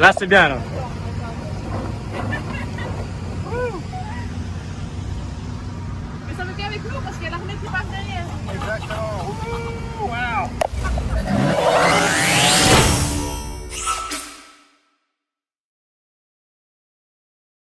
Là, c'est bien, là. Mais ça veut bien avec nous parce qu'il y a l'armée qui.